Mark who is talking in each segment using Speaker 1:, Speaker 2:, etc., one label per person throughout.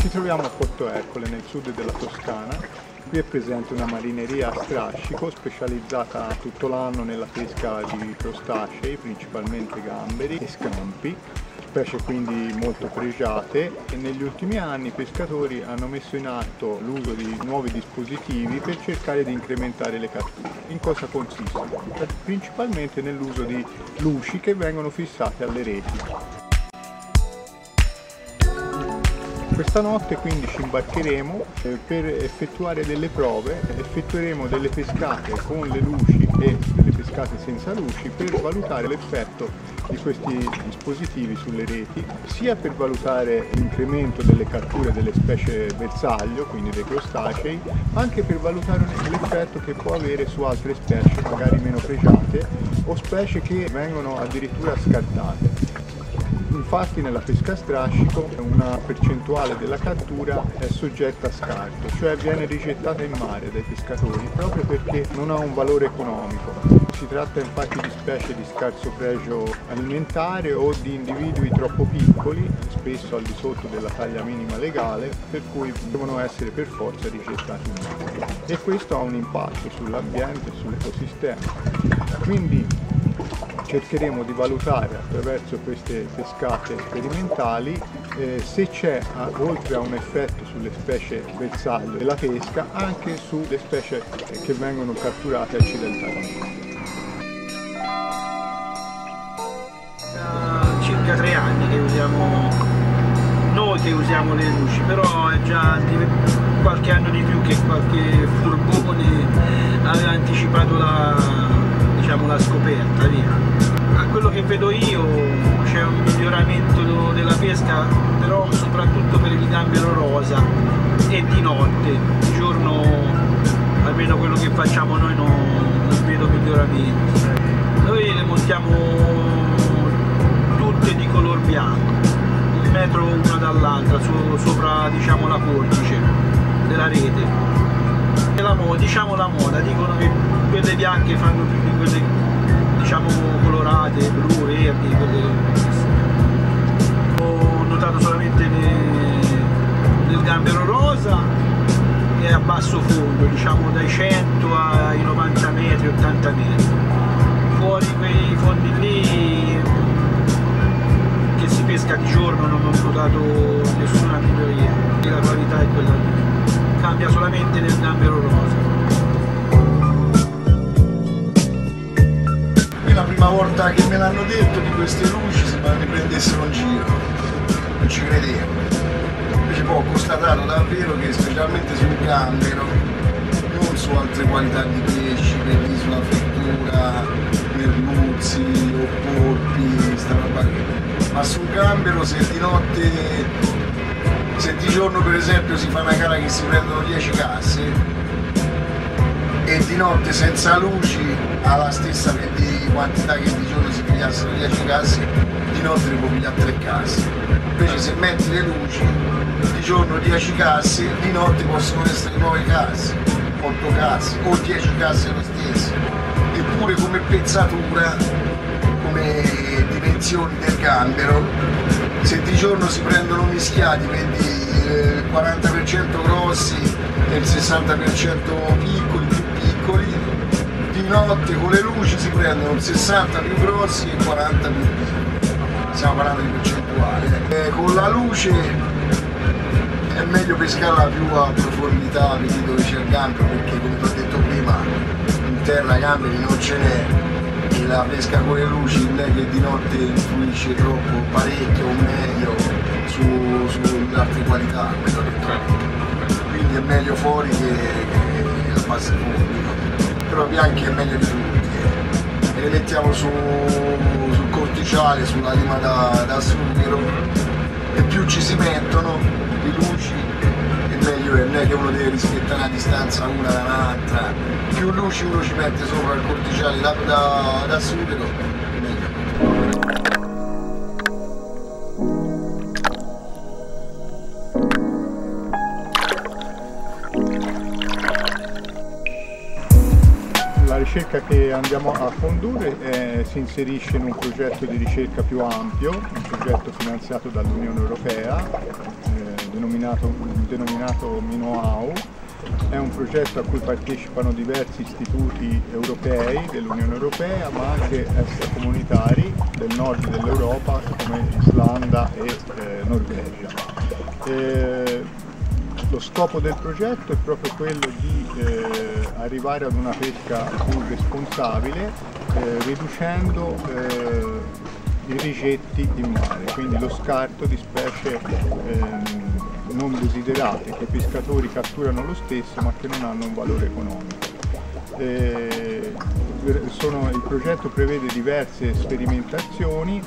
Speaker 1: Ci troviamo a Porto Ercole, nel sud della Toscana. Qui è presente una marineria a strascico specializzata tutto l'anno nella pesca di crostacei, principalmente gamberi e scampi, specie quindi molto pregiate e negli ultimi anni i pescatori hanno messo in atto l'uso di nuovi dispositivi per cercare di incrementare le catture. In cosa consiste? Principalmente nell'uso di luci che vengono fissate alle reti. Questa notte quindi ci imbarcheremo eh, per effettuare delle prove, effettueremo delle pescate con le luci e delle pescate senza luci per valutare l'effetto di questi dispositivi sulle reti, sia per valutare l'incremento delle catture delle specie bersaglio, quindi dei crostacei, ma anche per valutare l'effetto che può avere su altre specie magari meno pregiate o specie che vengono addirittura scartate. Infatti nella pesca a strascico una percentuale della cattura è soggetta a scarto, cioè viene rigettata in mare dai pescatori proprio perché non ha un valore economico. Si tratta infatti di specie di scarso pregio alimentare o di individui troppo piccoli, spesso al di sotto della taglia minima legale, per cui devono essere per forza rigettati in mare. E questo ha un impatto sull'ambiente e sull'ecosistema. Quindi cercheremo di valutare attraverso queste pescate sperimentali eh, se c'è, oltre a un effetto sulle specie bersaglio della pesca, anche sulle specie che vengono catturate accidentalmente.
Speaker 2: Da circa tre anni che usiamo, noi che usiamo le luci, però è già qualche anno di più che qualche furbone aveva anticipato la, diciamo, la scoperta, via. A quello che vedo io c'è un miglioramento della pesca, però soprattutto per il gambero rosa e di notte, di giorno almeno quello che facciamo noi non, non vedo miglioramenti. Noi le montiamo tutte di color bianco, un metro una dall'altra, sopra diciamo, la cornice della rete. La moda, diciamo la moda, dicono che quelle bianche fanno più di quelle diciamo colorate, blu, verdi, quelle ho notato solamente nel, gambero rosa e a basso fondo, diciamo dai 100 ai 90 metri, 80 metri. Fuori quei fondi lì che si pesca di giorno non ho notato nessuna miglioria, la qualità è quella lì. Cambia solamente nel
Speaker 3: prima volta che me l'hanno detto di queste luci sembra che prendessero un giro, non ci credevo. Invece poi ho constatato davvero che specialmente sul gambero, non su altre qualità di pesci, vedi sulla frittura, merluzzi o polpi, ma sul gambero se di notte, se di giorno per esempio si fa una gara che si prendono 10 casse, e di notte senza luci ha la stessa quantità che di giorno si pigliassero 10 casse, di notte ne può pigliare 3 casse. Invece se metti le luci, di giorno 10 casse, di notte possono essere 9 casse, 8 casse o 10 casse lo stesso. Eppure come pezzatura, come dimensioni del gambero, se di giorno si prendono mischiati, vedi il 40% grossi e il 60% piccoli, piccoli, di notte con le luci si prendono 60 più grossi e 40 più piccoli. Stiamo parlando di percentuale. Eh, con la luce è meglio pescarla più a profondità, vedi dove c'è il gambero, perché come ti ho detto prima, in terra gamberi non ce n'è e la pesca con le luci non è che di notte influisce troppo, parecchio o meglio su, su altre qualità, quindi è meglio fuori che, che a bassi fondi, però bianchi è meglio di tutti e le mettiamo su, sul corticiale, sulla lima da, da sughero e più ci si mettono le luci e meglio è, non è che uno deve rispettare una distanza una dall'altra, più luci uno ci mette sopra il corticiale da, da, da sughero
Speaker 1: ricerca che andiamo a condurre eh, si inserisce in un progetto di ricerca più ampio, un progetto finanziato dall'Unione Europea, eh, denominato, denominato Minoau. È un progetto a cui partecipano diversi istituti europei dell'Unione Europea ma anche extracomunitari del nord dell'Europa come Islanda e eh, Norvegia. Eh, lo scopo del progetto è proprio quello di eh, arrivare ad una pesca più responsabile eh, riducendo eh, i rigetti in mare, quindi lo scarto di specie ehm, non desiderate che i pescatori catturano lo stesso ma che non hanno un valore economico. Eh, sono, il progetto prevede diverse sperimentazioni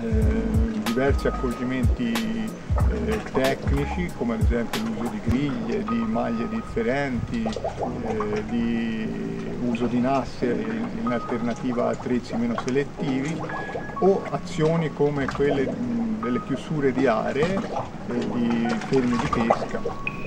Speaker 1: eh, diversi accorgimenti eh, tecnici come ad esempio l'uso di griglie, di maglie differenti, eh, di uso di nasse in alternativa a attrezzi meno selettivi o azioni come quelle delle chiusure di aree e di fermi di pesca